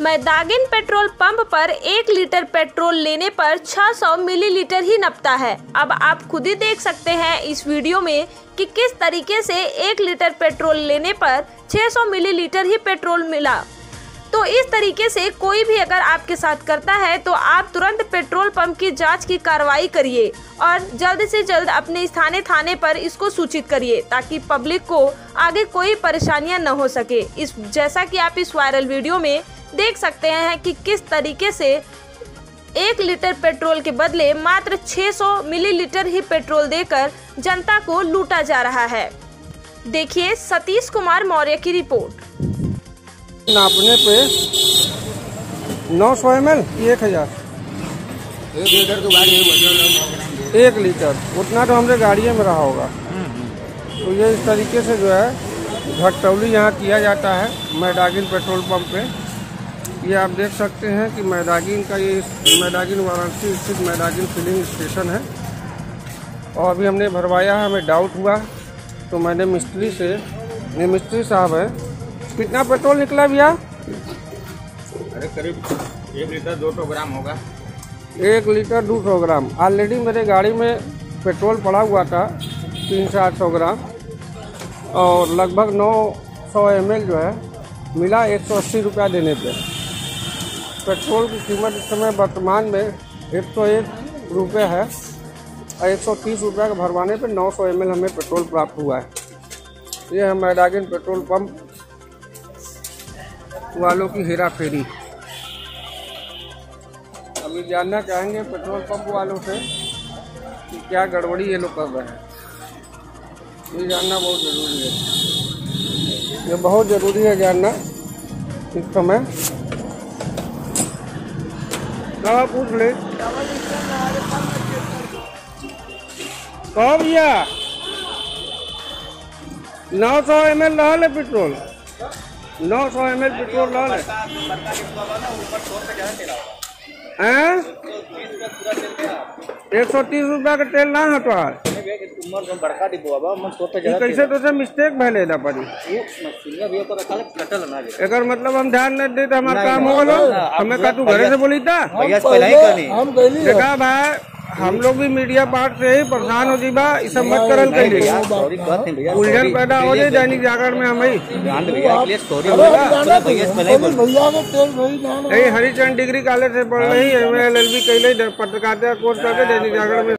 Maidagin petrol pump पर एक litre petrol लेने पर 600 मिलीलीटर ही नपता है। अब आप खुद ही देख सकते हैं इस वीडियो में कि किस तरीके से एक लीटर पेट्रोल लेने पर 600 मिलीलीटर ही पेट्रोल मिला। तो इस तरीके से कोई भी अगर आपके साथ करता है तो आप तुरंत पेट्रोल पंप की जाँच की कार्रवाई करिए और जल्द से जल्द अपने स्थानीय थाने पर इसको सूचित करिए ताकि पब्लिक को आगे कोई परेशानियाँ न हो सके। इस, जैसा कि आप इस वायरल वीडियो में देख सकते हैं कि किस तरीके से एक लीटर पेट्रोल के बदले मात्र 600 मिलीलीटर ही पेट्रोल देकर जनता को लूटा जा रहा है। देखिए सतीश कुमार मौर्य की रिपोर्ट। नापने पे 900 सौ एम एल एक हज़ार। एक लीटर तो गाड़ी एक लीटर उतना तो हमरे गाड़िए में रहा होगा। तो ये इस तरीके से जो है घटतौली यहाँ किया जाता है मैदागिन पेट्रोल पंप पे। ये आप देख सकते हैं कि मैदागिन का ये मैदागिन वाराणसी स्थित मैदागिन फिलिंग स्टेशन है। और अभी हमने भरवाया है हमें डाउट हुआ तो मैंने मिस्त्री से ये मिस्त्री साहब है। कितना पेट्रोल निकला भैया? अरे करीब एक लीटर दो सौ ग्राम होगा। एक लीटर दो सौ ग्राम। ऑलरेडी मेरे गाड़ी में पेट्रोल पड़ा हुआ था तीन से आठ सौ ग्राम। और लगभग नौ सौ एम जो है मिला एक सौ अस्सी रुपया देने पे। पेट्रोल की कीमत इस समय वर्तमान में एक सौ एक रुपये है। और एक सौ तीस रुपये का भरवाने पर नौ सौ एम हमें पेट्रोल प्राप्त हुआ है। ये है मैदागिन पेट्रोल पंप वालों की हेरा फेरी। अभी जानना चाहेंगे पेट्रोल पंप वालों से कि क्या गड़बड़ी ये लोग कर रहे हैं। ये जानना बहुत ज़रूरी है। ये बहुत ज़रूरी है जानना इस समय। कहा पूछ ले? भैया? नौ सौ एम एल ला है पेट्रोल। नौ सौ एम एल पेट्रोल ला है। एक सौ तीस रुपया का तेल ना हटवा बड़का डिब्बो अब कैसे तो से मिस्टेक भले दा पड़ी मशीनिया भी तो रखा कटल ना जे एकर मतलब हम ध्यान नहीं देते हमारा काम हो गलो। हमें का तू घरे से बोली था भैया से पहले ही करनी देखा भाई हम लोग भी मीडिया पार्ट से ही परेशान हो जीबा ई सब मत करल कहिए। उलझन पैदा हो जाए दैनिक जागरण में हम ही। दे यही हरिचंद डिग्री कॉलेज से पढ़ रही एम एल एल बी कैले पत्रकारिता कोर्स करके दैनिक जागरण में।